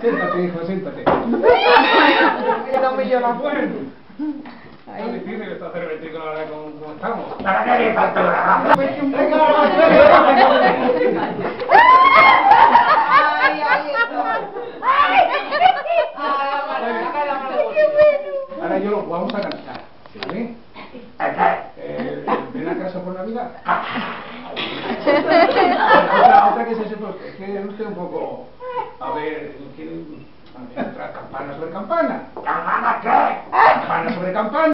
Siéntate, hijo, siéntate. No me llora. Bueno. Es difícil esto hacer vestir ahora como, estamos. ¿Para qué le factura? Ay, ay, esto. Ahora yo lo vamos a cantar. ¿Vale? Eh, ven a casa por Navidad. que es usted un poco. A ver, ¿quién? A ver, campana sobre campana. ¿Campana qué? Campana sobre campana.